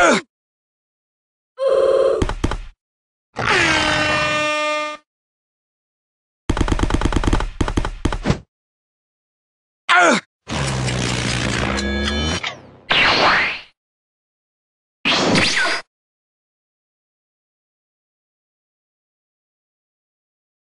Ugh!